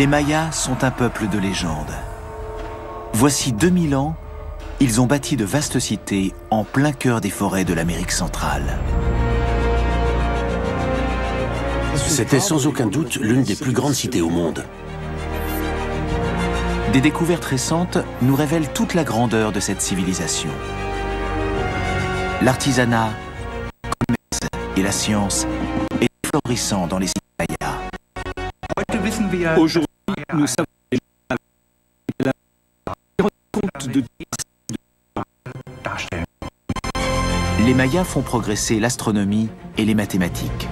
Les Mayas sont un peuple de légende. Voici 2000 ans, ils ont bâti de vastes cités en plein cœur des forêts de l'Amérique centrale. C'était sans aucun doute l'une des plus grandes cités au monde. Des découvertes récentes nous révèlent toute la grandeur de cette civilisation. L'artisanat, le commerce et la science est florissant dans les cités mayas. Aujourd'hui, nous savons la compte de Les Mayas font progresser l'astronomie et les mathématiques.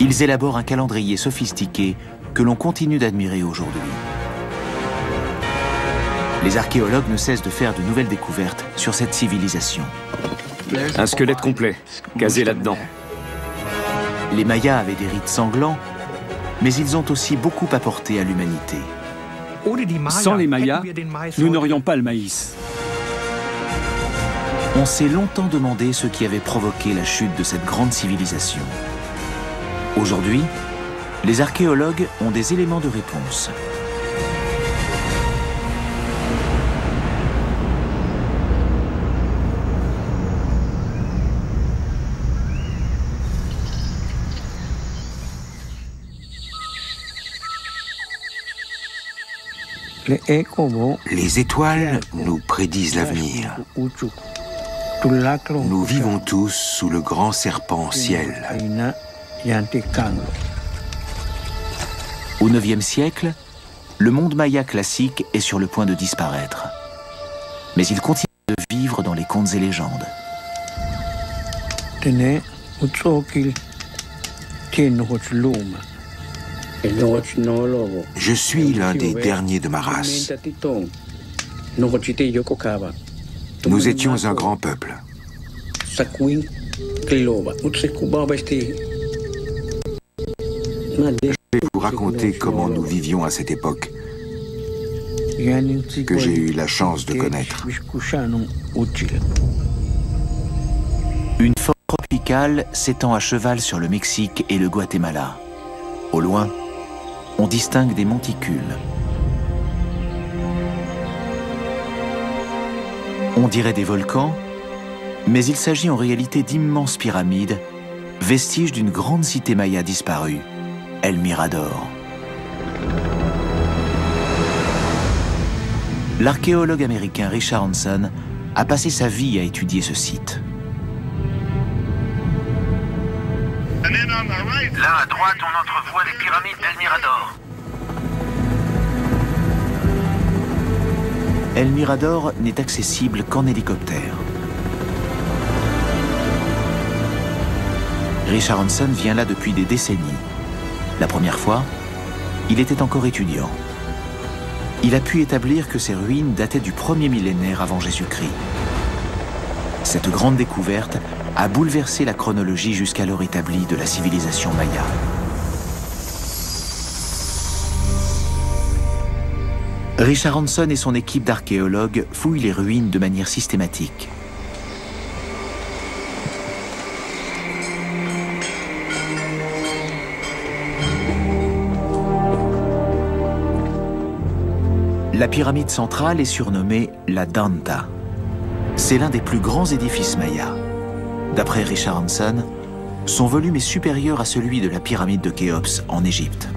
Ils élaborent un calendrier sophistiqué que l'on continue d'admirer aujourd'hui. Les archéologues ne cessent de faire de nouvelles découvertes sur cette civilisation. Un squelette complet, casé là-dedans. Les Mayas avaient des rites sanglants, mais ils ont aussi beaucoup apporté à l'humanité. Sans les Mayas, nous n'aurions pas le maïs. On s'est longtemps demandé ce qui avait provoqué la chute de cette grande civilisation. Aujourd'hui, les archéologues ont des éléments de réponse. Les étoiles nous prédisent l'avenir. Nous vivons tous sous le grand serpent ciel. Au IXe siècle, le monde maya classique est sur le point de disparaître. Mais il continue de vivre dans les contes et légendes. Je suis l'un des derniers de ma race. Nous étions un grand peuple. Je vais vous raconter comment nous vivions à cette époque, que j'ai eu la chance de connaître. Une forêt tropicale s'étend à cheval sur le Mexique et le Guatemala. Au loin, on distingue des monticules. On dirait des volcans, mais il s'agit en réalité d'immenses pyramides, vestiges d'une grande cité maya disparue, El Mirador. L'archéologue américain Richard Hanson a passé sa vie à étudier ce site. Là, à droite, on entrevoit les pyramides d'El Mirador. El Mirador n'est accessible qu'en hélicoptère. Richard Hanson vient là depuis des décennies. La première fois, il était encore étudiant. Il a pu établir que ces ruines dataient du premier millénaire avant Jésus-Christ. Cette grande découverte a bouleversé la chronologie jusqu'alors établie de la civilisation maya. Richard Hanson et son équipe d'archéologues fouillent les ruines de manière systématique. La pyramide centrale est surnommée la Danta. C'est l'un des plus grands édifices mayas. D'après Richard Hanson, son volume est supérieur à celui de la pyramide de Khéops en Égypte.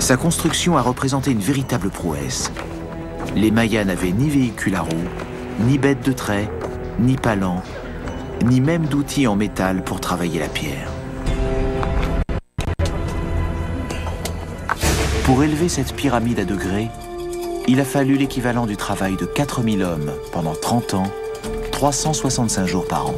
Sa construction a représenté une véritable prouesse. Les Mayas n'avaient ni véhicule à roues, ni bête de trait, ni palan, ni même d'outils en métal pour travailler la pierre. Pour élever cette pyramide à degrés, il a fallu l'équivalent du travail de 4000 hommes pendant 30 ans, 365 jours par an.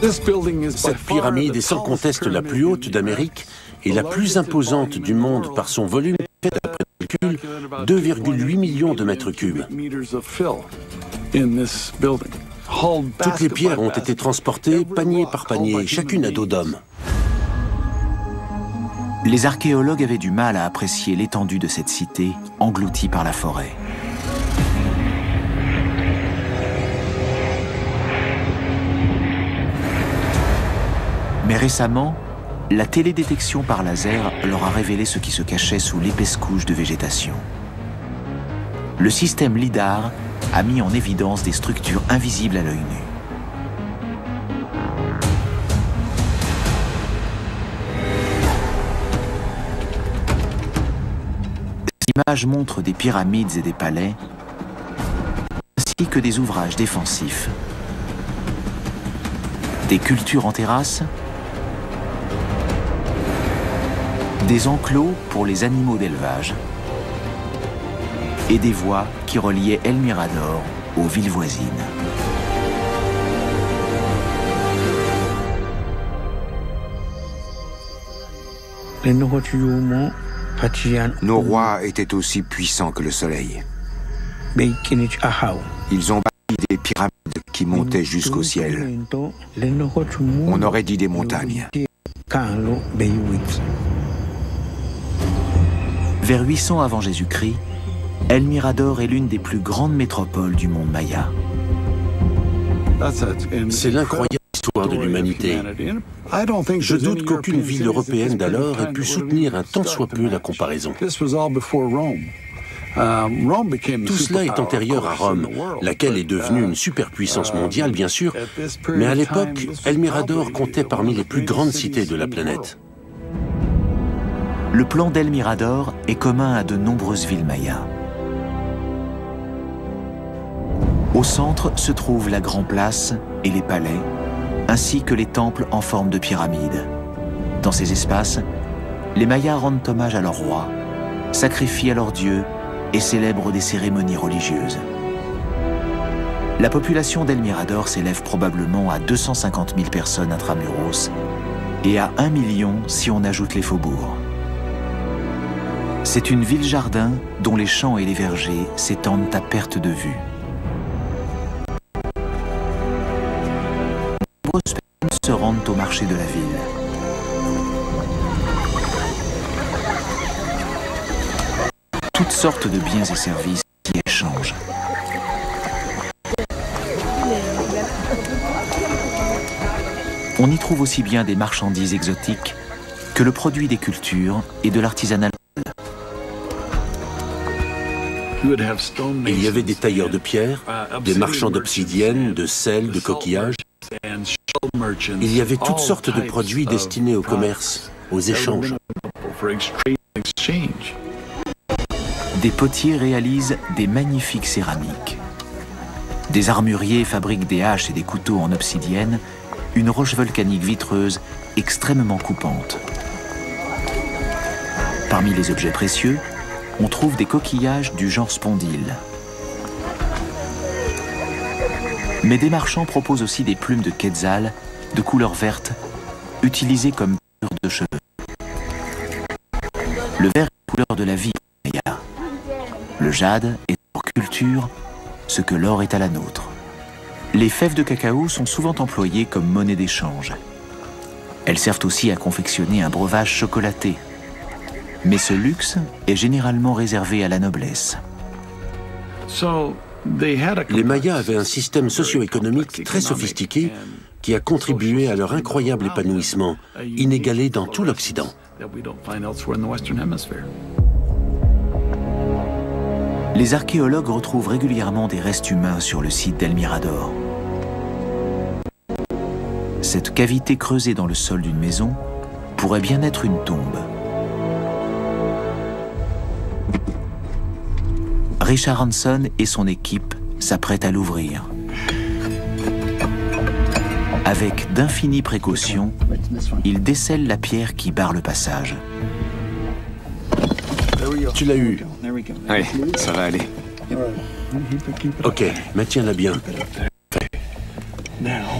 Cette pyramide est sans conteste la plus haute d'Amérique et la plus imposante du monde par son volume, fait d'après calcul 2,8 millions de mètres cubes. Toutes les pierres ont été transportées panier par panier, chacune à dos d'homme. Les archéologues avaient du mal à apprécier l'étendue de cette cité engloutie par la forêt. Mais récemment, la télédétection par laser leur a révélé ce qui se cachait sous l'épaisse couche de végétation. Le système LIDAR a mis en évidence des structures invisibles à l'œil nu. Ces images montrent des pyramides et des palais, ainsi que des ouvrages défensifs, des cultures en terrasse, des enclos pour les animaux d'élevage et des voies qui reliaient El Mirador aux villes voisines. Nos rois étaient aussi puissants que le soleil. Ils ont bâti des pyramides qui montaient jusqu'au ciel. On aurait dit des montagnes. Vers 800 avant Jésus-Christ, El Mirador est l'une des plus grandes métropoles du monde maya. C'est l'incroyable histoire de l'humanité. Je doute qu'aucune ville européenne d'alors ait pu soutenir un tant soit peu la comparaison. Tout cela est antérieur à Rome, laquelle est devenue une superpuissance mondiale, bien sûr, mais à l'époque, El Mirador comptait parmi les plus grandes cités de la planète. Le plan d'El Mirador est commun à de nombreuses villes mayas. Au centre se trouvent la Grand Place et les palais, ainsi que les temples en forme de pyramide. Dans ces espaces, les Mayas rendent hommage à leur roi, sacrifient à leurs dieux et célèbrent des cérémonies religieuses. La population d'El Mirador s'élève probablement à 250 000 personnes intramuros et à 1 million si on ajoute les faubourgs. C'est une ville-jardin dont les champs et les vergers s'étendent à perte de vue. nombreuses personnes se rendent au marché de la ville. Toutes sortes de biens et services y échangent. On y trouve aussi bien des marchandises exotiques que le produit des cultures et de l'artisanat. Il y avait des tailleurs de pierre, des marchands d'obsidienne, de sel, de coquillages. Il y avait toutes sortes de produits destinés au commerce, aux échanges. Des potiers réalisent des magnifiques céramiques. Des armuriers fabriquent des haches et des couteaux en obsidienne, une roche volcanique vitreuse extrêmement coupante. Parmi les objets précieux, on trouve des coquillages du genre spondyle. Mais des marchands proposent aussi des plumes de quetzal de couleur verte, utilisées comme couleur de cheveux. Le vert est la couleur de la vie. Le jade est pour culture ce que l'or est à la nôtre. Les fèves de cacao sont souvent employées comme monnaie d'échange. Elles servent aussi à confectionner un breuvage chocolaté. Mais ce luxe est généralement réservé à la noblesse. Les Mayas avaient un système socio-économique très sophistiqué qui a contribué à leur incroyable épanouissement, inégalé dans tout l'Occident. Les archéologues retrouvent régulièrement des restes humains sur le site d'El Mirador. Cette cavité creusée dans le sol d'une maison pourrait bien être une tombe. Richard Hanson et son équipe s'apprêtent à l'ouvrir. Avec d'infinies précautions, ils décèlent la pierre qui barre le passage. Tu l'as eu. Oui, ça va aller. Ok, maintiens-la bien.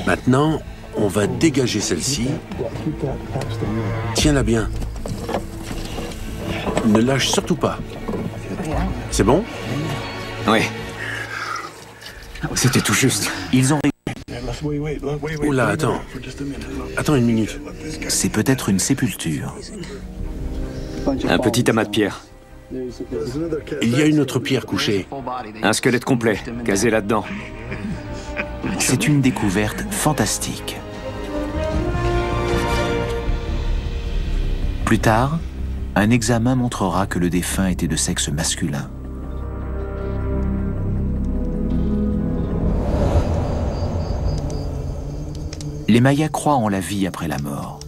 Maintenant, on va dégager celle-ci. Tiens-la bien. Ne lâche surtout pas. C'est bon? Oui. C'était tout juste. Ils ont Oula, attends. Attends une minute. C'est peut-être une sépulture. Un petit amas de pierre. Il y a une autre pierre couchée. Un squelette complet, casé là-dedans. C'est une découverte fantastique. Plus tard, un examen montrera que le défunt était de sexe masculin. Les Mayas croient en la vie après la mort.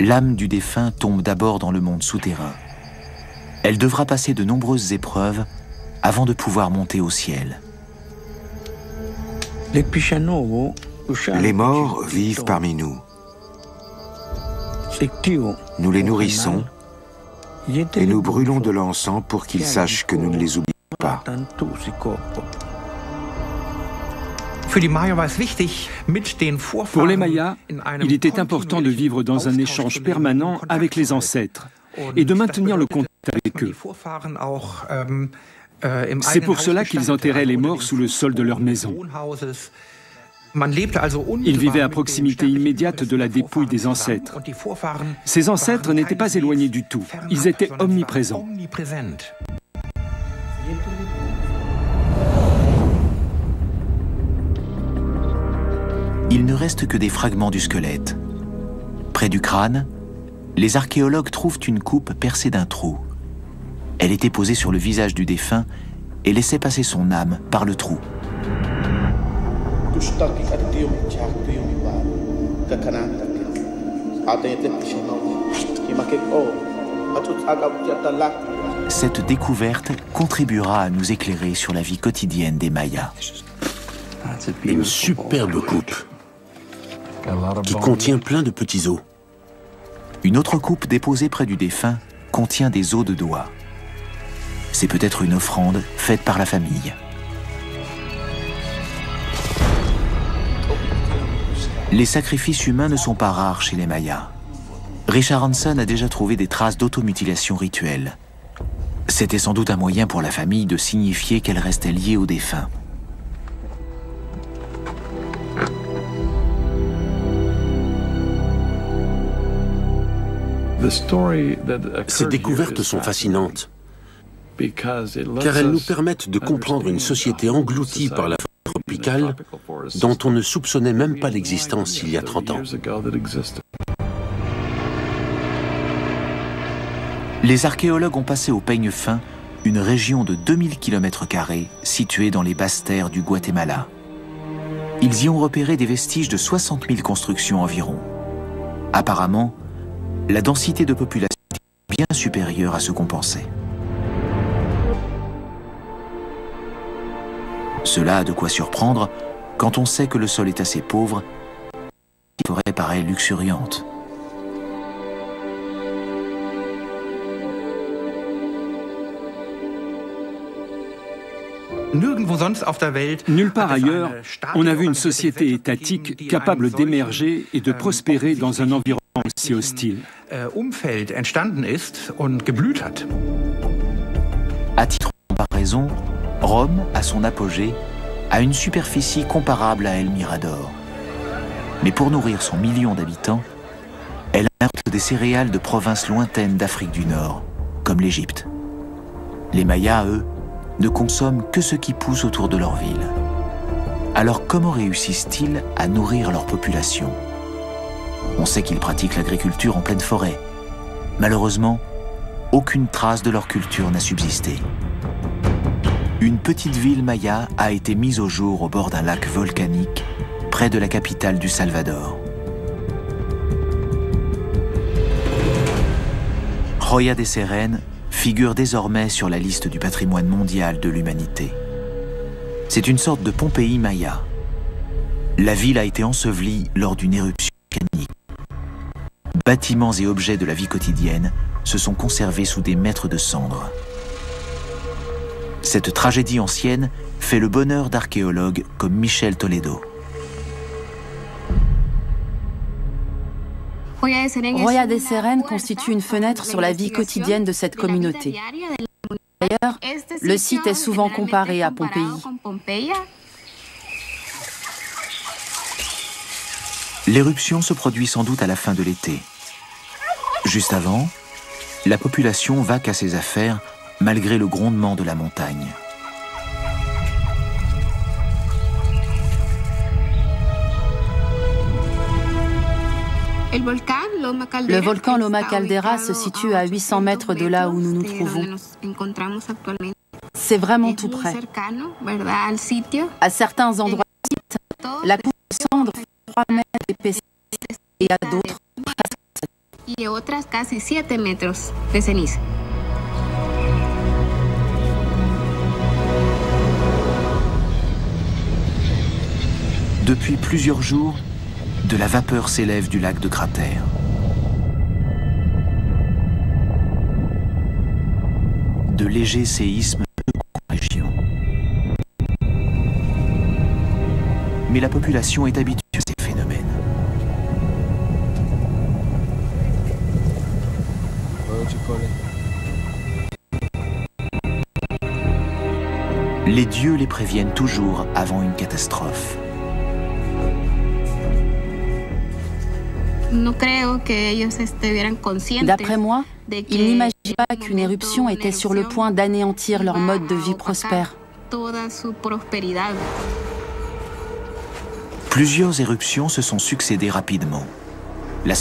L'âme du défunt tombe d'abord dans le monde souterrain. Elle devra passer de nombreuses épreuves avant de pouvoir monter au ciel. Les morts vivent parmi nous. Nous les nourrissons et nous brûlons de l'encens pour qu'ils sachent que nous ne les oublions pas. Pour les Mayas, il était important de vivre dans un échange permanent avec les ancêtres et de maintenir le contact avec eux. C'est pour cela qu'ils enterraient les morts sous le sol de leur maison. Ils vivaient à proximité immédiate de la dépouille des ancêtres. Ces ancêtres n'étaient pas éloignés du tout, ils étaient omniprésents. Il ne reste que des fragments du squelette. Près du crâne, les archéologues trouvent une coupe percée d'un trou. Elle était posée sur le visage du défunt et laissait passer son âme par le trou. Cette découverte contribuera à nous éclairer sur la vie quotidienne des Mayas. Une superbe coupe qui contient plein de petits os. Une autre coupe déposée près du défunt contient des os de doigts. C'est peut-être une offrande faite par la famille. Les sacrifices humains ne sont pas rares chez les Mayas. Richard Hansen a déjà trouvé des traces d'automutilation rituelle. C'était sans doute un moyen pour la famille de signifier qu'elle restait liée au défunt. Ces découvertes sont fascinantes, car elles nous permettent de comprendre une société engloutie par la forêt tropicale dont on ne soupçonnait même pas l'existence il y a 30 ans. Les archéologues ont passé au peigne fin une région de 2000 km située dans les basses terres du Guatemala. Ils y ont repéré des vestiges de 60 000 constructions environ. Apparemment, la densité de population est bien supérieure à ce qu'on pensait. Cela a de quoi surprendre quand on sait que le sol est assez pauvre et la forêt paraît luxuriante. Nulle part ailleurs, on a vu une société étatique capable d'émerger et de prospérer dans un environnement si hostile. À titre de comparaison, Rome, à son apogée, a une superficie comparable à El Mirador. Mais pour nourrir son million d'habitants, elle importe des céréales de provinces lointaines d'Afrique du Nord, comme l'Égypte. Les Mayas, eux, ne consomment que ce qui pousse autour de leur ville. Alors comment réussissent-ils à nourrir leur population? On sait qu'ils pratiquent l'agriculture en pleine forêt. Malheureusement, aucune trace de leur culture n'a subsisté. Une petite ville maya a été mise au jour au bord d'un lac volcanique, près de la capitale du Salvador. Roya de Seren figure désormais sur la liste du patrimoine mondial de l'humanité. C'est une sorte de Pompéi maya. La ville a été ensevelie lors d'une éruption. Bâtiments et objets de la vie quotidienne se sont conservés sous des mètres de cendres. Cette tragédie ancienne fait le bonheur d'archéologues comme Michel Toledo. Roya des Seren constitue une fenêtre sur la vie quotidienne de cette communauté. D'ailleurs, le site est souvent comparé à Pompéi. L'éruption se produit sans doute à la fin de l'été. Juste avant, la population va qu'à ses affaires malgré le grondement de la montagne. Le volcan Loma Caldera se situe à 800 mètres de là où nous nous trouvons. C'est vraiment tout près. À certains endroits la couche de cendres fait 3 mètres d'épaisseur et à d'autres Depuis plusieurs jours, de la vapeur s'élève du lac de cratère. De légers séismes la région. Mais la population est habituée à ces Les dieux les préviennent toujours avant une catastrophe. D'après moi, ils n'imaginaient pas qu'une éruption était sur le point d'anéantir leur mode de vie prospère. Plusieurs éruptions se sont succédées rapidement. La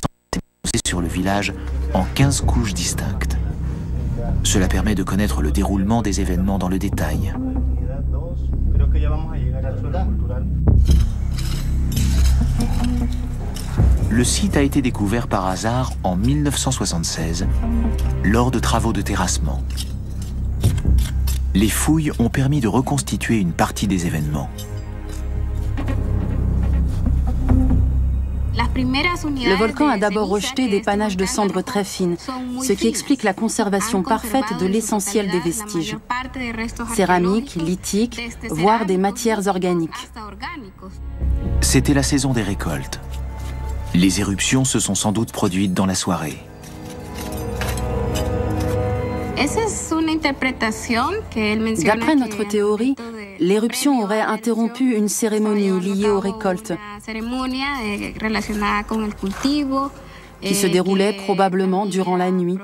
sur le village en 15 couches distinctes. Cela permet de connaître le déroulement des événements dans le détail. Le site a été découvert par hasard en 1976, lors de travaux de terrassement. Les fouilles ont permis de reconstituer une partie des événements. Le volcan a d'abord rejeté des panaches de cendres très fines, ce qui explique la conservation parfaite de l'essentiel des vestiges. Céramique, lithique, voire des matières organiques. C'était la saison des récoltes. Les éruptions se sont sans doute produites dans la soirée. D'après notre théorie, l'éruption aurait interrompu une cérémonie liée aux récoltes qui se déroulait probablement durant la nuit.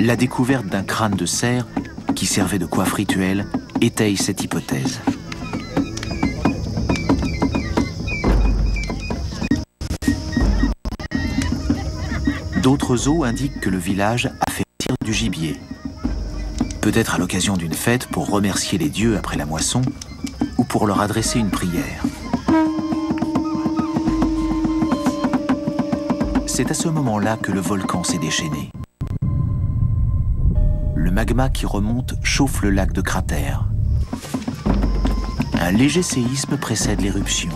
La découverte d'un crâne de cerf qui servait de coiffe rituelle étaye cette hypothèse. D'autres eaux indiquent que le village a fait du gibier. Peut-être à l'occasion d'une fête pour remercier les dieux après la moisson ou pour leur adresser une prière. C'est à ce moment-là que le volcan s'est déchaîné. Le magma qui remonte chauffe le lac de cratère. Un léger séisme précède l'éruption.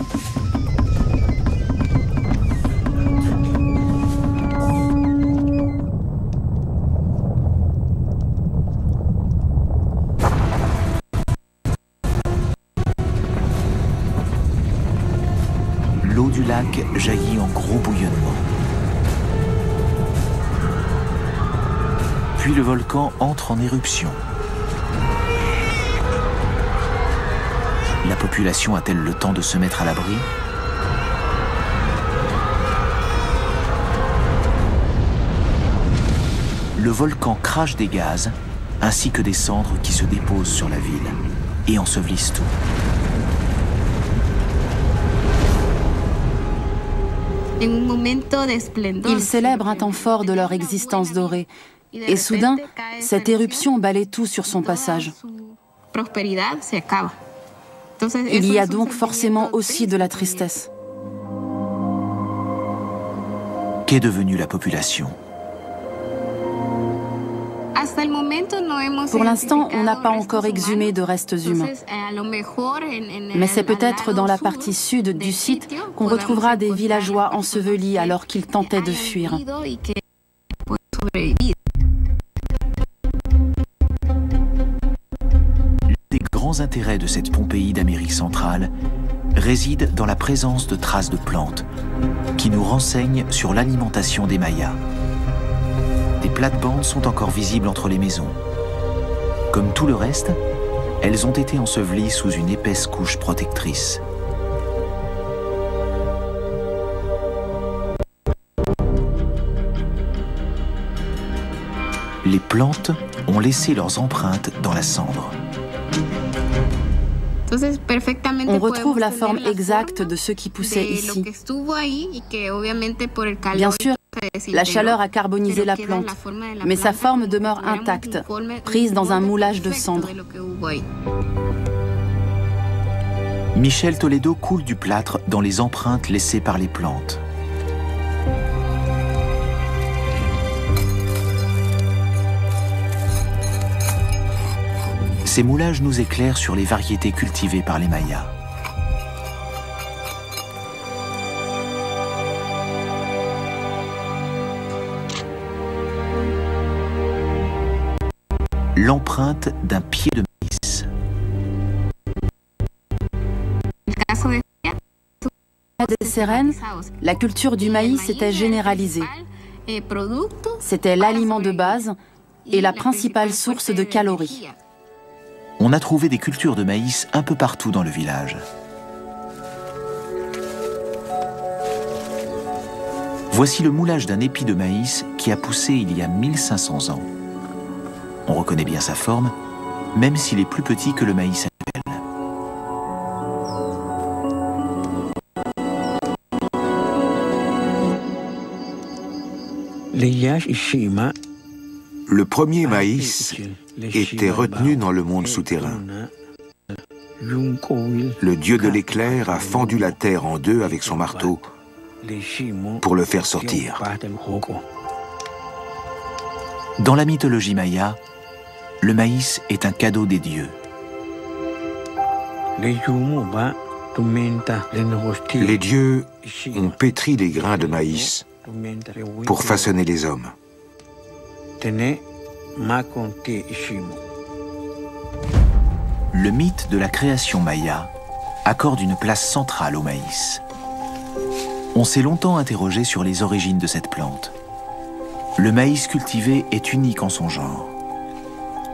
Jaillit en gros bouillonnement. Puis le volcan entre en éruption. La population a-t-elle le temps de se mettre à l'abri? Le volcan crache des gaz ainsi que des cendres qui se déposent sur la ville et ensevelissent tout. Ils célèbrent un temps fort de leur existence dorée. Et soudain, cette éruption balaie tout sur son passage. Il y a donc forcément aussi de la tristesse. Qu'est devenue la population? Pour l'instant, on n'a pas encore exhumé de restes humains. Mais c'est peut-être dans la partie sud du site qu'on retrouvera des villageois ensevelis alors qu'ils tentaient de fuir. des grands intérêts de cette Pompéi d'Amérique centrale réside dans la présence de traces de plantes qui nous renseignent sur l'alimentation des Mayas. Des plates-bandes sont encore visibles entre les maisons. Comme tout le reste, elles ont été ensevelies sous une épaisse couche protectrice. Les plantes ont laissé leurs empreintes dans la cendre. On retrouve la forme exacte de ce qui poussait ici. Bien sûr, la chaleur a carbonisé la plante, mais sa forme demeure intacte, prise dans un moulage de cendres. Michel Toledo coule du plâtre dans les empreintes laissées par les plantes. Ces moulages nous éclairent sur les variétés cultivées par les Mayas. L'empreinte d'un pied de maïs. des Sérènes, la culture du maïs était généralisée. C'était l'aliment de base et la principale source de calories on a trouvé des cultures de maïs un peu partout dans le village. Voici le moulage d'un épi de maïs qui a poussé il y a 1500 ans. On reconnaît bien sa forme, même s'il est plus petit que le maïs actuel. Le premier maïs était retenu dans le monde souterrain. Le dieu de l'éclair a fendu la terre en deux avec son marteau pour le faire sortir. Dans la mythologie maya, le maïs est un cadeau des dieux. Les dieux ont pétri les grains de maïs pour façonner les hommes. Le mythe de la création maya accorde une place centrale au maïs. On s'est longtemps interrogé sur les origines de cette plante. Le maïs cultivé est unique en son genre.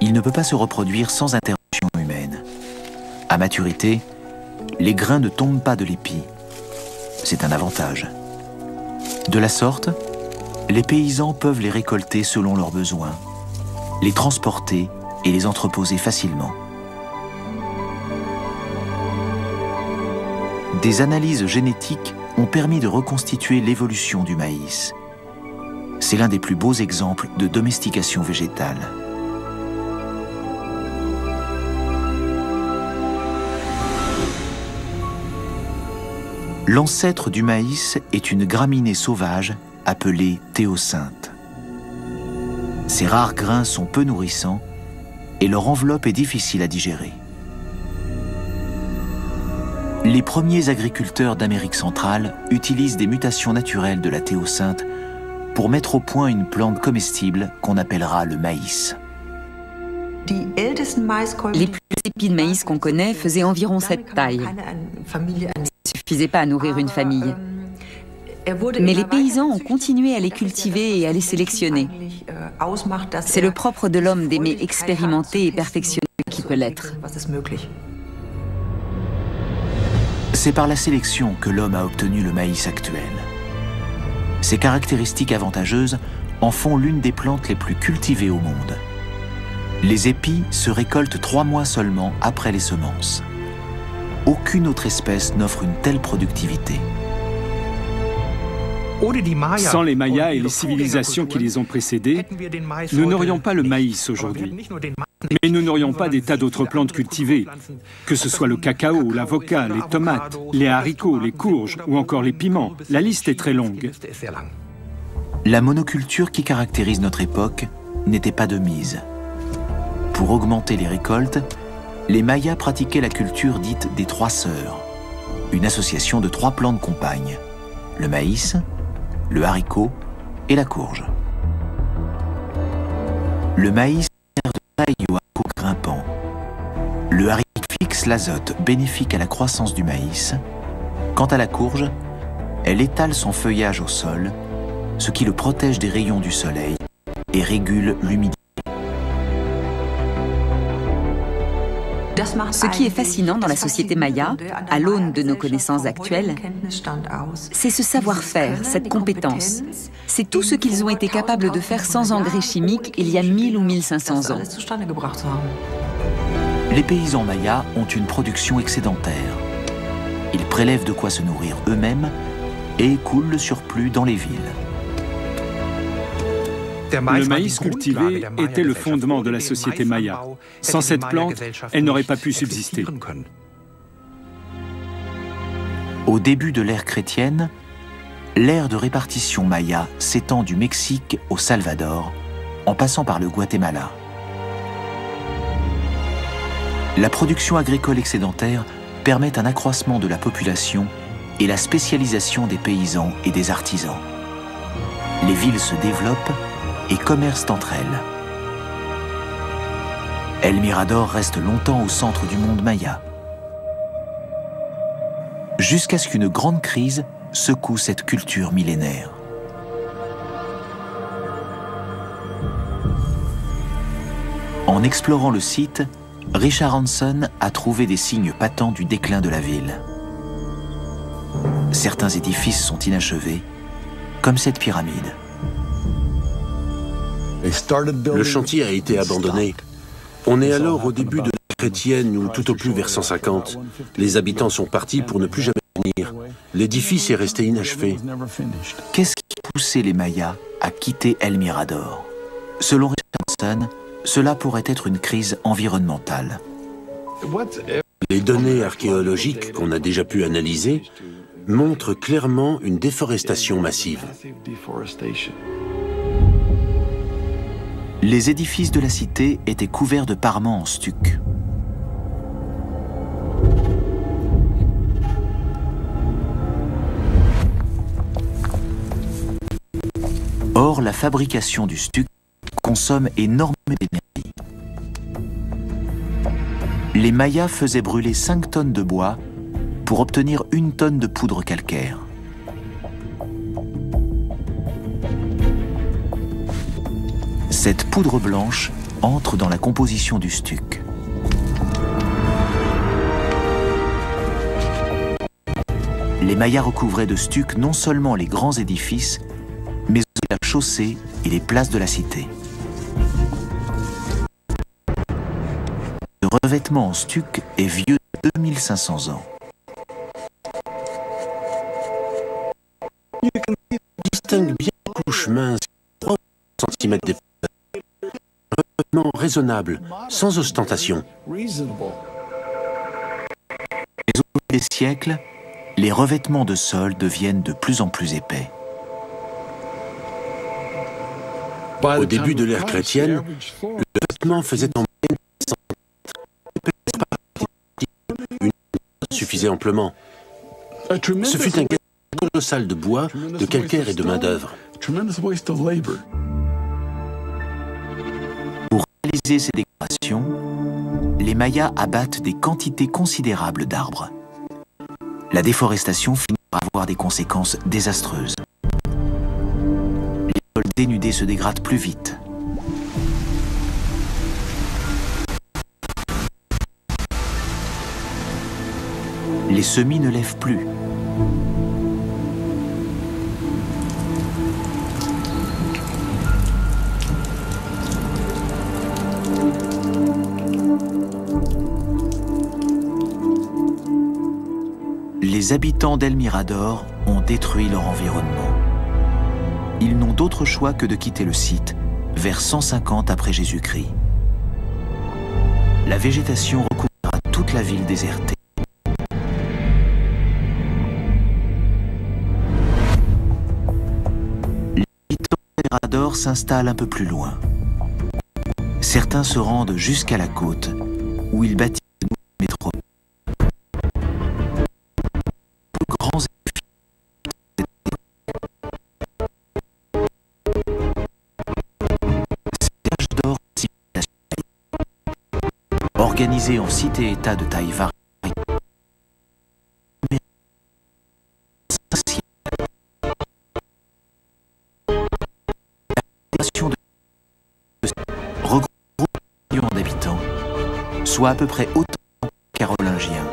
Il ne peut pas se reproduire sans intervention humaine. À maturité, les grains ne tombent pas de l'épi. C'est un avantage. De la sorte, les paysans peuvent les récolter selon leurs besoins les transporter et les entreposer facilement. Des analyses génétiques ont permis de reconstituer l'évolution du maïs. C'est l'un des plus beaux exemples de domestication végétale. L'ancêtre du maïs est une graminée sauvage appelée théocinthe. Ces rares grains sont peu nourrissants et leur enveloppe est difficile à digérer. Les premiers agriculteurs d'Amérique centrale utilisent des mutations naturelles de la théocinthe pour mettre au point une plante comestible qu'on appellera le maïs. Les plus épis de maïs qu'on connaît faisaient environ cette taille. Suffisait pas à nourrir une famille. Mais les paysans ont continué à les cultiver et à les sélectionner. C'est le propre de l'homme d'aimer expérimenter et perfectionner qui peut l'être. C'est par la sélection que l'homme a obtenu le maïs actuel. Ces caractéristiques avantageuses en font l'une des plantes les plus cultivées au monde. Les épis se récoltent trois mois seulement après les semences. Aucune autre espèce n'offre une telle productivité. Sans les Mayas et les civilisations qui les ont précédés, nous n'aurions pas le maïs aujourd'hui. Mais nous n'aurions pas des tas d'autres plantes cultivées, que ce soit le cacao, l'avocat, les tomates, les haricots, les courges ou encore les piments. La liste est très longue. La monoculture qui caractérise notre époque n'était pas de mise. Pour augmenter les récoltes, les Mayas pratiquaient la culture dite des trois sœurs, une association de trois plantes compagnes, le maïs, le haricot et la courge. Le maïs sert de taille au haricot grimpant. Le haricot fixe l'azote bénéfique à la croissance du maïs. Quant à la courge, elle étale son feuillage au sol, ce qui le protège des rayons du soleil et régule l'humidité. Ce qui est fascinant dans la société maya, à l'aune de nos connaissances actuelles, c'est ce savoir-faire, cette compétence. C'est tout ce qu'ils ont été capables de faire sans engrais chimiques il y a 1000 ou 1500 ans. Les paysans mayas ont une production excédentaire. Ils prélèvent de quoi se nourrir eux-mêmes et écoulent le surplus dans les villes. Le maïs cultivé était le fondement de la société maya. Sans cette plante, elle n'aurait pas pu subsister. Au début de l'ère chrétienne, l'ère de répartition maya s'étend du Mexique au Salvador, en passant par le Guatemala. La production agricole excédentaire permet un accroissement de la population et la spécialisation des paysans et des artisans. Les villes se développent et commercent entre elles. El Mirador reste longtemps au centre du monde maya. Jusqu'à ce qu'une grande crise secoue cette culture millénaire. En explorant le site, Richard Hanson a trouvé des signes patents du déclin de la ville. Certains édifices sont inachevés, comme cette pyramide. Le chantier a été abandonné. On est alors au début de la chrétienne ou tout au plus vers 150. Les habitants sont partis pour ne plus jamais venir. L'édifice est resté inachevé. Qu'est-ce qui poussait les Mayas à quitter El Mirador? Selon Richardson, cela pourrait être une crise environnementale. Les données archéologiques qu'on a déjà pu analyser montrent clairement une déforestation massive. Les édifices de la cité étaient couverts de parements en stuc. Or, la fabrication du stuc consomme énormément d'énergie. Les Mayas faisaient brûler 5 tonnes de bois pour obtenir une tonne de poudre calcaire. Cette poudre blanche entre dans la composition du stuc. Les Mayas recouvraient de stuc non seulement les grands édifices, mais aussi la chaussée et les places de la cité. Le revêtement en stuc est vieux de 2500 ans. Distingue bien couche mince, 3 cm raisonnable, sans ostentation. Mais au cours des siècles, les revêtements de sol deviennent de plus en plus épais. Au début de l'ère chrétienne, le vêtement faisait en moyenne une suffisait amplement. Ce fut un gain colossal de bois, de calcaire et de main-d'œuvre. Réaliser ces décorations, les Mayas abattent des quantités considérables d'arbres. La déforestation finit par avoir des conséquences désastreuses. Les sols dénudés se dégradent plus vite. Les semis ne lèvent plus. Habitants d'El Mirador ont détruit leur environnement. Ils n'ont d'autre choix que de quitter le site vers 150 après Jésus-Christ. La végétation recouvrira toute la ville désertée. Les habitants s'installent un peu plus loin. Certains se rendent jusqu'à la côte, où ils bâtissent en cité-état de taille variée. regroupe millions d'habitants, soit à peu près autant carolingien,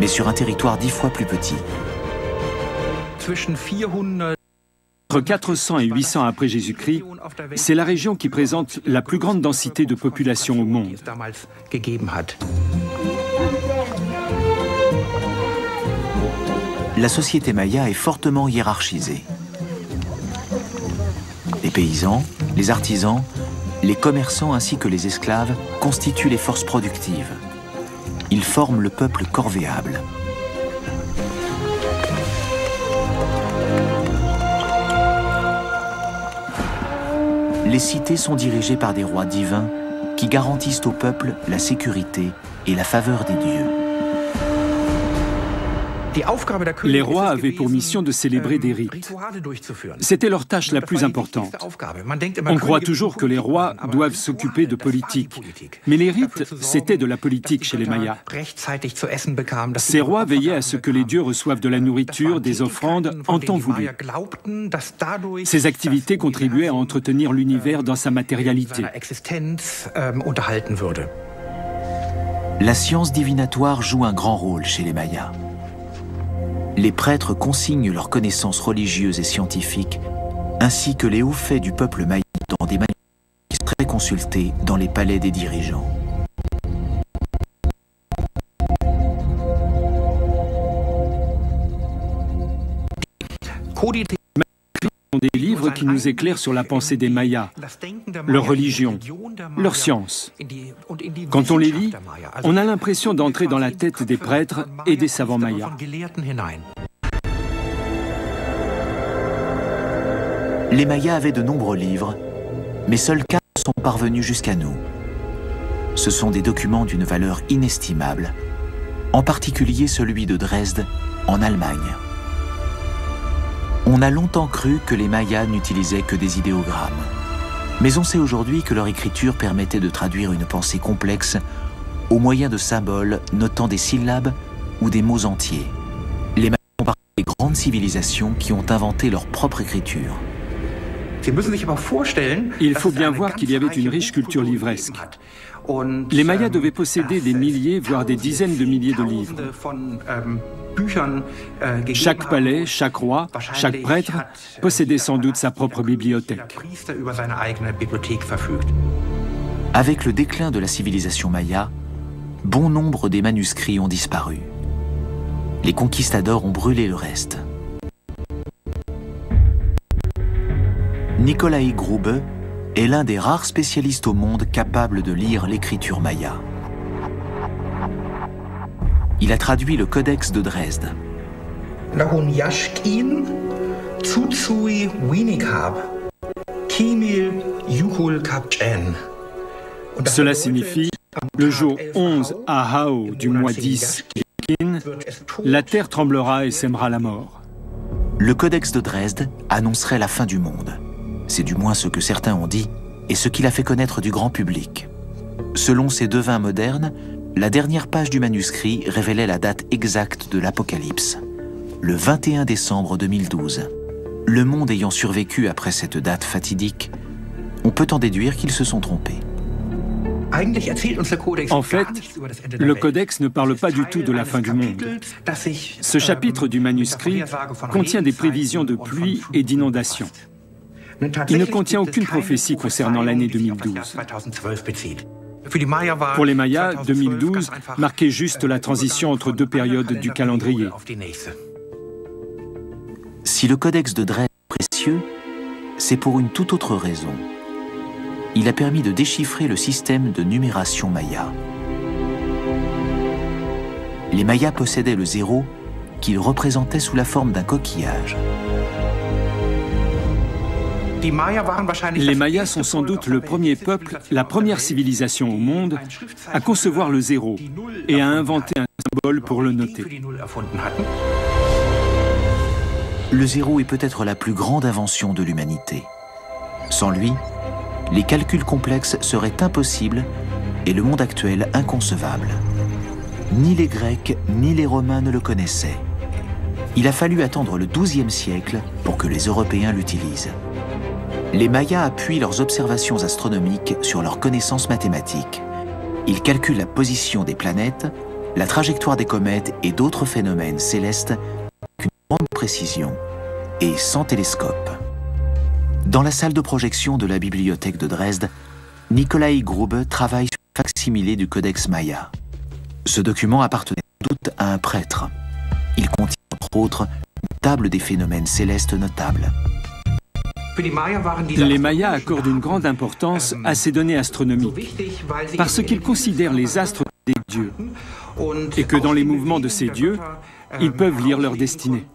mais sur un territoire dix fois plus petit. Entre 400 et 800 après Jésus-Christ, c'est la région qui présente la plus grande densité de population au monde. La société maya est fortement hiérarchisée. Les paysans, les artisans, les commerçants ainsi que les esclaves constituent les forces productives. Ils forment le peuple corvéable. Les cités sont dirigées par des rois divins qui garantissent au peuple la sécurité et la faveur des dieux. Les rois avaient pour mission de célébrer des rites. C'était leur tâche la plus importante. On croit toujours que les rois doivent s'occuper de politique. Mais les rites, c'était de la politique chez les Mayas. Ces rois veillaient à ce que les dieux reçoivent de la nourriture, des offrandes en temps voulu. Ces activités contribuaient à entretenir l'univers dans sa matérialité. La science divinatoire joue un grand rôle chez les Mayas les prêtres consignent leurs connaissances religieuses et scientifiques, ainsi que les hauts faits du peuple maya dans des manuscrits très consultés dans les palais des dirigeants. Qui nous éclairent sur la pensée des Mayas, leur religion, leur science. Quand on les lit, on a l'impression d'entrer dans la tête des prêtres et des savants mayas. Les Mayas avaient de nombreux livres, mais seuls quatre sont parvenus jusqu'à nous. Ce sont des documents d'une valeur inestimable, en particulier celui de Dresde, en Allemagne. On a longtemps cru que les Mayas n'utilisaient que des idéogrammes. Mais on sait aujourd'hui que leur écriture permettait de traduire une pensée complexe au moyen de symboles notant des syllabes ou des mots entiers. Les Mayas sont parmi les grandes civilisations qui ont inventé leur propre écriture. Il faut bien voir qu'il y avait une riche culture livresque. Les Mayas devaient posséder des milliers, voire des dizaines de milliers de livres. Chaque palais, chaque roi, chaque prêtre possédait sans doute sa propre bibliothèque. Avec le déclin de la civilisation maya, bon nombre des manuscrits ont disparu. Les conquistadors ont brûlé le reste. Nikolai Grube est l'un des rares spécialistes au monde capables de lire l'écriture maya. Il a traduit le Codex de Dresde. Cela signifie le jour 11 à Hao du mois 10, la terre tremblera et sèmera la mort. Le Codex de Dresde annoncerait la fin du monde. C'est du moins ce que certains ont dit et ce qu'il a fait connaître du grand public. Selon ces devins modernes, la dernière page du manuscrit révélait la date exacte de l'Apocalypse, le 21 décembre 2012. Le monde ayant survécu après cette date fatidique, on peut en déduire qu'ils se sont trompés. En fait, le codex ne parle pas du tout de la fin du monde. Ce chapitre du manuscrit contient des prévisions de pluie et d'inondation. Il ne contient aucune prophétie concernant l'année 2012. Pour les Mayas, 2012 marquait juste la transition entre deux périodes du calendrier. Si le codex de Dresde est précieux, c'est pour une toute autre raison. Il a permis de déchiffrer le système de numération maya. Les Mayas possédaient le zéro qu'ils représentaient sous la forme d'un coquillage. Les Mayas sont sans doute le premier peuple, la première civilisation au monde à concevoir le zéro et à inventer un symbole pour le noter. Le zéro est peut-être la plus grande invention de l'humanité. Sans lui, les calculs complexes seraient impossibles et le monde actuel inconcevable. Ni les Grecs ni les Romains ne le connaissaient. Il a fallu attendre le XIIe siècle pour que les Européens l'utilisent les Mayas appuient leurs observations astronomiques sur leurs connaissances mathématiques. Ils calculent la position des planètes, la trajectoire des comètes et d'autres phénomènes célestes avec une grande précision et sans télescope. Dans la salle de projection de la bibliothèque de Dresde, Nikolai Grube travaille sur le facsimilé du Codex Maya. Ce document appartenait sans doute à un prêtre. Il contient entre autres une table des phénomènes célestes notables. Les Mayas accordent une grande importance à ces données astronomiques parce qu'ils considèrent les astres des dieux et que dans les mouvements de ces dieux, ils peuvent lire leur destinée.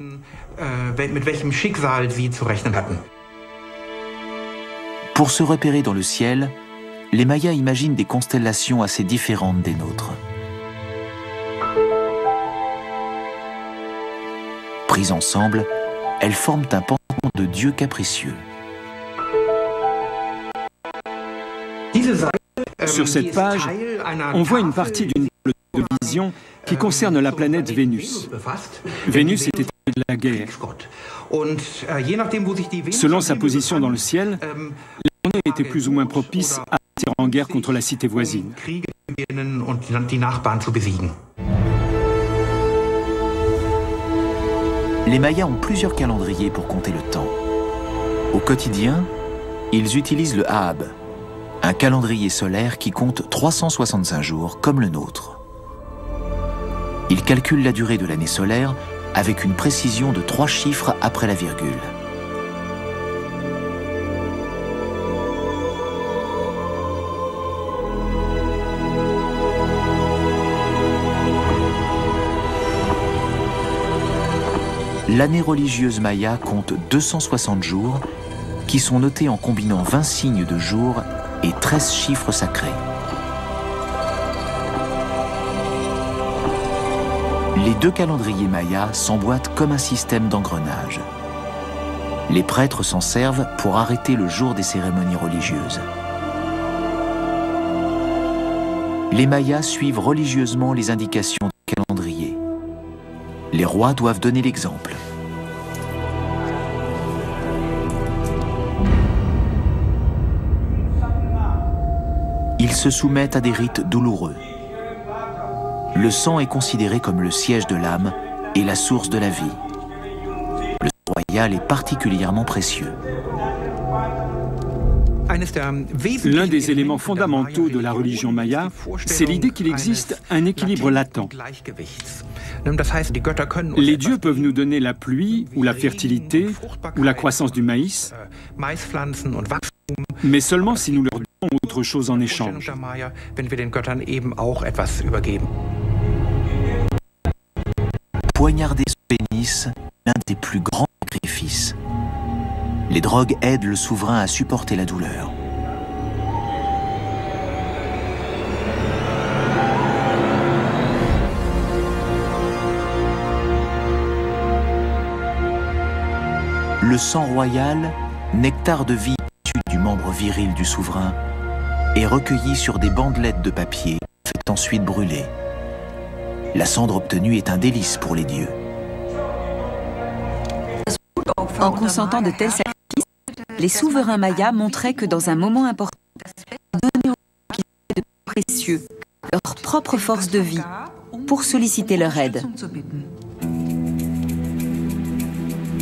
Pour se repérer dans le ciel, les Mayas imaginent des constellations assez différentes des nôtres. Prises ensemble, elles forment un panthéon de dieux capricieux. Sur cette page, on voit une partie d'une de vision qui concerne la planète Vénus. Vénus était de la guerre. Selon sa position dans le ciel, les journées étaient plus ou moins propices à partir en guerre contre la cité voisine. Les Mayas ont plusieurs calendriers pour compter le temps. Au quotidien, ils utilisent le Ahab, un calendrier solaire qui compte 365 jours comme le nôtre. Ils calculent la durée de l'année solaire avec une précision de trois chiffres après la virgule. L'année religieuse maya compte 260 jours qui sont notés en combinant 20 signes de jour et 13 chiffres sacrés. Les deux calendriers mayas s'emboîtent comme un système d'engrenage. Les prêtres s'en servent pour arrêter le jour des cérémonies religieuses. Les mayas suivent religieusement les indications du calendrier. Les rois doivent donner l'exemple. Ils se soumettent à des rites douloureux. Le sang est considéré comme le siège de l'âme et la source de la vie. Le sang royal est particulièrement précieux. L'un des éléments fondamentaux de la religion maya, c'est l'idée qu'il existe un équilibre latent. Les dieux peuvent nous donner la pluie ou la fertilité ou la croissance du maïs, mais seulement si nous leur donnons autre chose en échange. Poignarder son pénis, l'un des plus grands sacrifices. Les drogues aident le souverain à supporter la douleur. Le sang royal, nectar de vie du membre viril du souverain, est recueilli sur des bandelettes de papier, fait ensuite brûler. La cendre obtenue est un délice pour les dieux. En consentant de tels sacrifices, les souverains mayas montraient que dans un moment important, donnaient aux qui de précieux leur propre force de vie pour solliciter leur aide.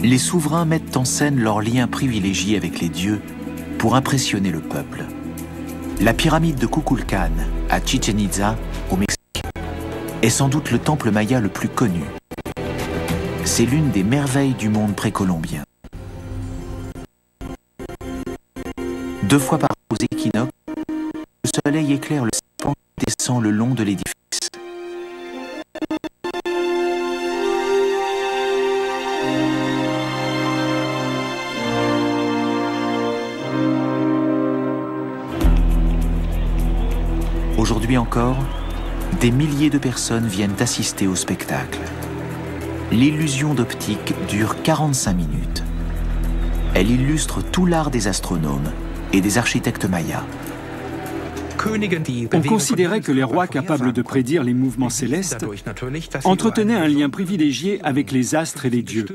Les souverains mettent en scène leur lien privilégié avec les dieux pour impressionner le peuple. La pyramide de Kukulkan à Chichen Itza, au Mexique, est sans doute le temple maya le plus connu. C'est l'une des merveilles du monde précolombien. Deux fois par aux équinoxes, le soleil éclaire le serpent qui descend le long de l'édifice. Aujourd'hui encore, des milliers de personnes viennent assister au spectacle. L'illusion d'optique dure 45 minutes. Elle illustre tout l'art des astronomes et des architectes mayas. On considérait que les rois capables de prédire les mouvements célestes entretenaient un lien privilégié avec les astres et les dieux.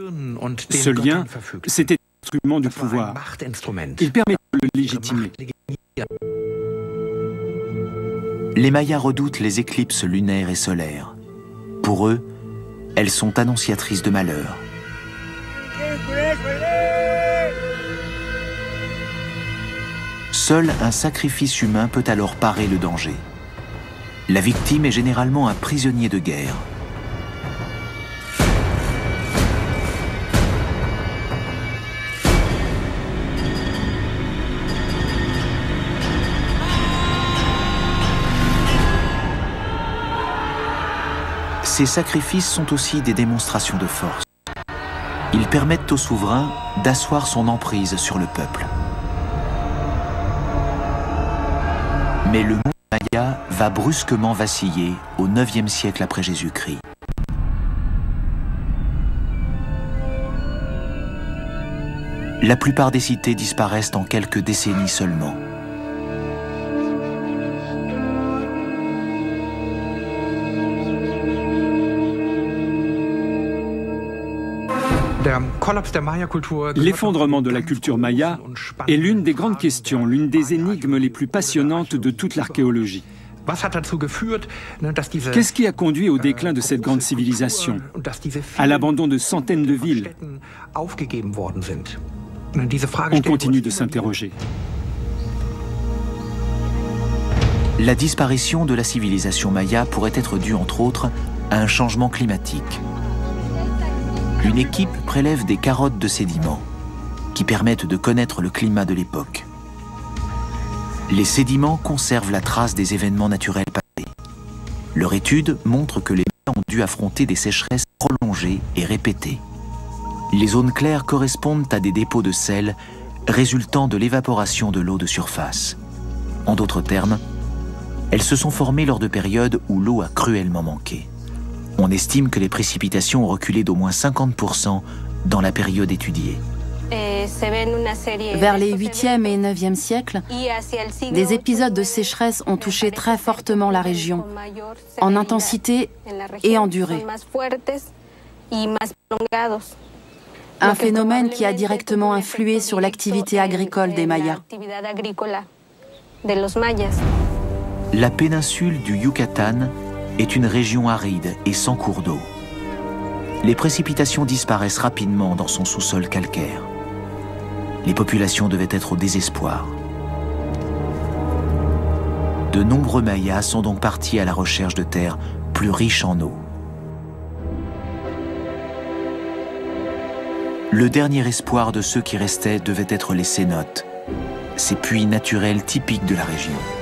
Ce lien, c'était l'instrument du pouvoir. Il permettait de le légitimer. Les Mayas redoutent les éclipses lunaires et solaires. Pour eux, elles sont annonciatrices de malheur. Seul un sacrifice humain peut alors parer le danger. La victime est généralement un prisonnier de guerre. Ces sacrifices sont aussi des démonstrations de force. Ils permettent au souverain d'asseoir son emprise sur le peuple. Mais le monde maya va brusquement vaciller au IXe siècle après Jésus-Christ. La plupart des cités disparaissent en quelques décennies seulement. L'effondrement de la culture maya est l'une des grandes questions, l'une des énigmes les plus passionnantes de toute l'archéologie. Qu'est-ce qui a conduit au déclin de cette grande civilisation, à l'abandon de centaines de villes. On continue de s'interroger. La disparition de la civilisation maya pourrait être due, entre autres, à un changement climatique une équipe prélève des carottes de sédiments qui permettent de connaître le climat de l'époque. Les sédiments conservent la trace des événements naturels passés. Leur étude montre que les mers ont dû affronter des sécheresses prolongées et répétées. Les zones claires correspondent à des dépôts de sel résultant de l'évaporation de l'eau de surface. En d'autres termes, elles se sont formées lors de périodes où l'eau a cruellement manqué. On estime que les précipitations ont reculé d'au moins 50% dans la période étudiée. Vers les 8e et 9e siècles, des épisodes de sécheresse ont touché très fortement la région, en intensité et en durée. Un phénomène qui a directement influé sur l'activité agricole des Mayas. La péninsule du Yucatan est une région aride et sans cours d'eau. Les précipitations disparaissent rapidement dans son sous-sol calcaire. Les populations devaient être au désespoir. De nombreux Mayas sont donc partis à la recherche de terres plus riches en eau. Le dernier espoir de ceux qui restaient devait être les cénotes, ces puits naturels typiques de la région.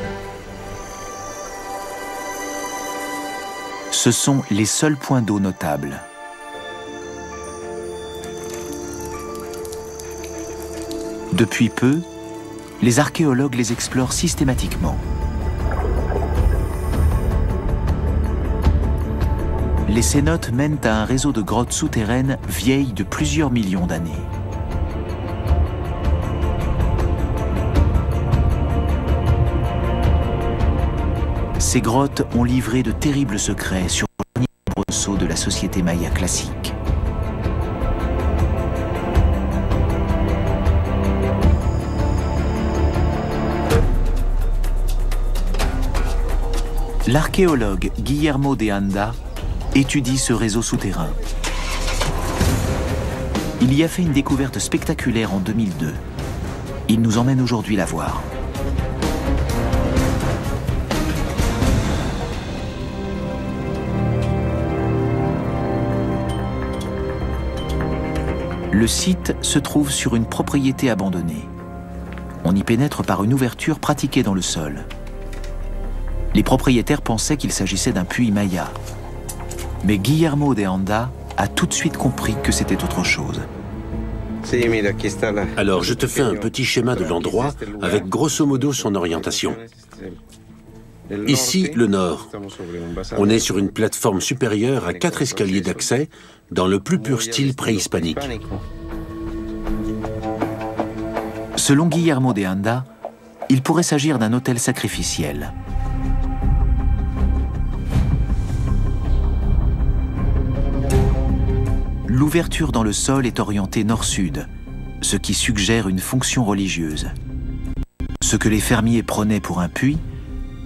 Ce sont les seuls points d'eau notables. Depuis peu, les archéologues les explorent systématiquement. Les cénotes mènent à un réseau de grottes souterraines vieilles de plusieurs millions d'années. Ces grottes ont livré de terribles secrets sur le dernier de la société maya classique. L'archéologue Guillermo de Anda étudie ce réseau souterrain. Il y a fait une découverte spectaculaire en 2002. Il nous emmène aujourd'hui la voir. Le site se trouve sur une propriété abandonnée. On y pénètre par une ouverture pratiquée dans le sol. Les propriétaires pensaient qu'il s'agissait d'un puits maya. Mais Guillermo de Anda a tout de suite compris que c'était autre chose. Alors, je te fais un petit schéma de l'endroit avec grosso modo son orientation. Ici, le nord. On est sur une plateforme supérieure à quatre escaliers d'accès dans le plus pur style préhispanique. Selon Guillermo de Anda, il pourrait s'agir d'un hôtel sacrificiel. L'ouverture dans le sol est orientée nord-sud, ce qui suggère une fonction religieuse. Ce que les fermiers prenaient pour un puits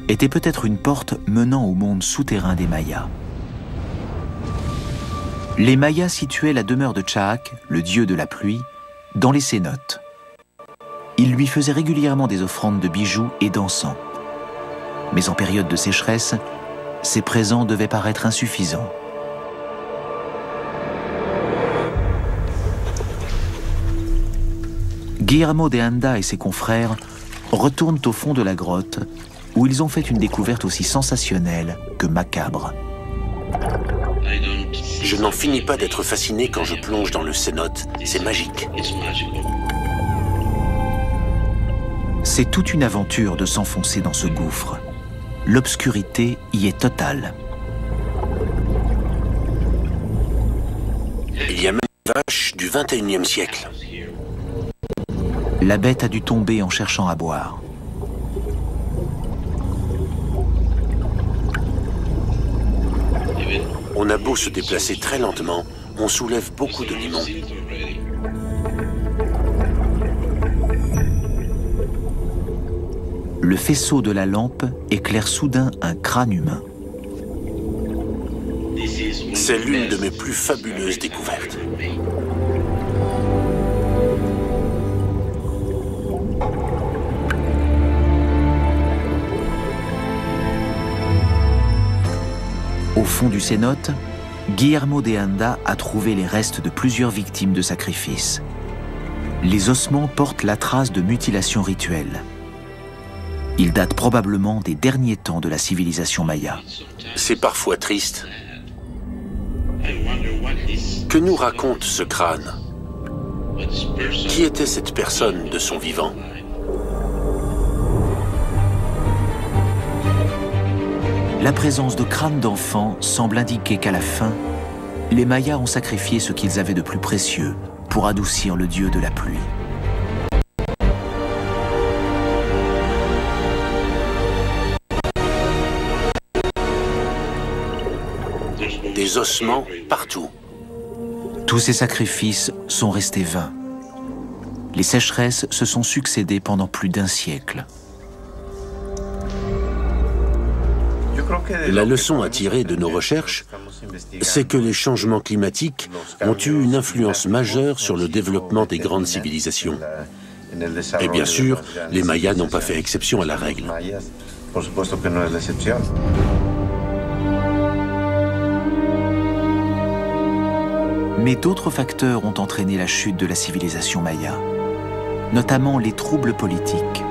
était peut-être une porte menant au monde souterrain des Mayas. Les Mayas situaient la demeure de Chaak, le dieu de la pluie, dans les cénotes. Ils lui faisaient régulièrement des offrandes de bijoux et d'encens. Mais en période de sécheresse, ces présents devaient paraître insuffisants. Guillermo de Anda et ses confrères retournent au fond de la grotte où ils ont fait une découverte aussi sensationnelle que macabre. Je n'en finis pas d'être fasciné quand je plonge dans le cénote. C'est magique. C'est toute une aventure de s'enfoncer dans ce gouffre. L'obscurité y est totale. Il y a même une vache du 21e siècle. La bête a dû tomber en cherchant à boire. On a beau se déplacer très lentement, on soulève beaucoup de limons. Le faisceau de la lampe éclaire soudain un crâne humain. C'est l'une de mes plus fabuleuses découvertes. Au fond du cénote, Guillermo de Anda a trouvé les restes de plusieurs victimes de sacrifices. Les ossements portent la trace de mutilations rituelles. Ils datent probablement des derniers temps de la civilisation maya. C'est parfois triste. Que nous raconte ce crâne Qui était cette personne de son vivant? La présence de crânes d'enfants semble indiquer qu'à la fin, les Mayas ont sacrifié ce qu'ils avaient de plus précieux pour adoucir le dieu de la pluie. Des ossements partout. Tous ces sacrifices sont restés vains. Les sécheresses se sont succédées pendant plus d'un siècle. La leçon à tirer de nos recherches, c'est que les changements climatiques ont eu une influence majeure sur le développement des grandes civilisations. Et bien sûr, les Mayas n'ont pas fait exception à la règle. Mais d'autres facteurs ont entraîné la chute de la civilisation maya, notamment les troubles politiques.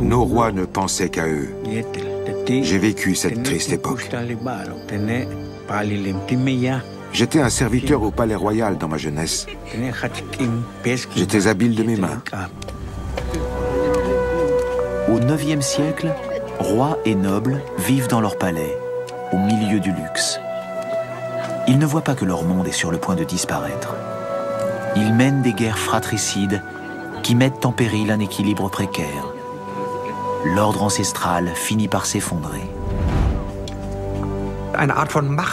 Nos rois ne pensaient qu'à eux. J'ai vécu cette triste époque. J'étais un serviteur au palais royal dans ma jeunesse. J'étais habile de mes mains. Au IXe siècle, rois et nobles vivent dans leur palais, au milieu du luxe. Ils ne voient pas que leur monde est sur le point de disparaître. Ils mènent des guerres fratricides qui mettent en péril un équilibre précaire. L'ordre ancestral finit par s'effondrer.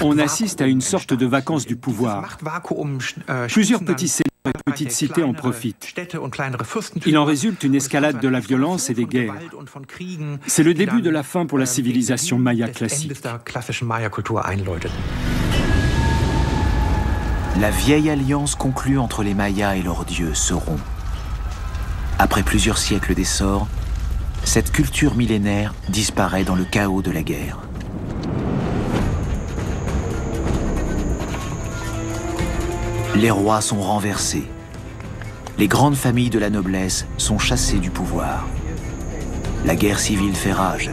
On assiste à une sorte de vacances du pouvoir. Plusieurs petits seigneurs et petites cités en profitent. Il en résulte une escalade de la violence et des guerres. C'est le début de la fin pour la civilisation maya classique. La vieille alliance conclue entre les Mayas et leurs dieux se rompt. Après plusieurs siècles d'essor, cette culture millénaire disparaît dans le chaos de la guerre. Les rois sont renversés. Les grandes familles de la noblesse sont chassées du pouvoir. La guerre civile fait rage.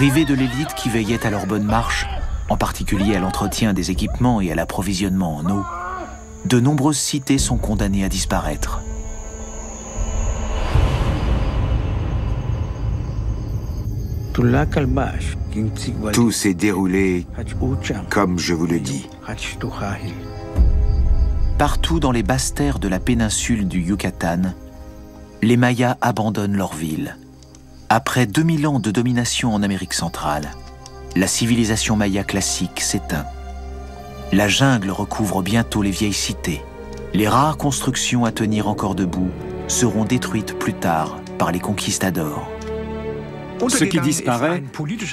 Privés de l'élite qui veillait à leur bonne marche, en particulier à l'entretien des équipements et à l'approvisionnement en eau, de nombreuses cités sont condamnées à disparaître. Tout s'est déroulé comme je vous le dis. Partout dans les basses terres de la péninsule du Yucatan, les Mayas abandonnent leur ville. Après 2000 ans de domination en Amérique centrale, la civilisation maya classique s'éteint. La jungle recouvre bientôt les vieilles cités. Les rares constructions à tenir encore debout seront détruites plus tard par les conquistadors. Ce qui disparaît,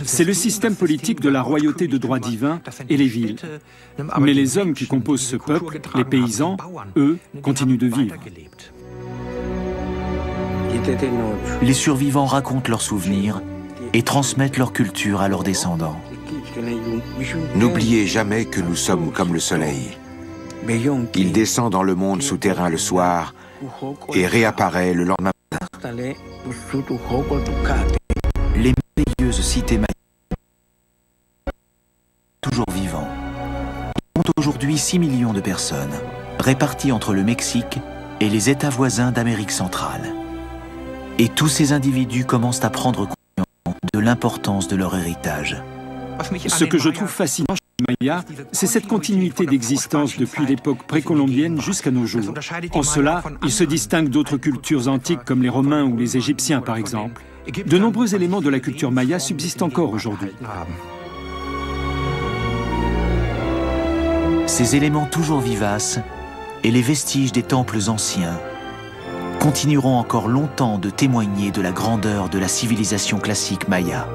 c'est le système politique de la royauté de droit divin et les villes. Mais les hommes qui composent ce peuple, les paysans, eux, continuent de vivre. Les survivants racontent leurs souvenirs et transmettent leur culture à leurs descendants. N'oubliez jamais que nous sommes comme le soleil. Il descend dans le monde souterrain le soir et réapparaît le lendemain Les merveilleuses cités mayas toujours vivants. Ils comptent aujourd'hui 6 millions de personnes, réparties entre le Mexique et les États voisins d'Amérique centrale. Et tous ces individus commencent à prendre conscience de l'importance de leur héritage. Ce que je trouve fascinant chez les Mayas, c'est cette continuité d'existence depuis l'époque précolombienne jusqu'à nos jours. En cela, ils se distinguent d'autres cultures antiques comme les Romains ou les Égyptiens par exemple. De nombreux éléments de la culture maya subsistent encore aujourd'hui. Ces éléments toujours vivaces et les vestiges des temples anciens continueront encore longtemps de témoigner de la grandeur de la civilisation classique maya.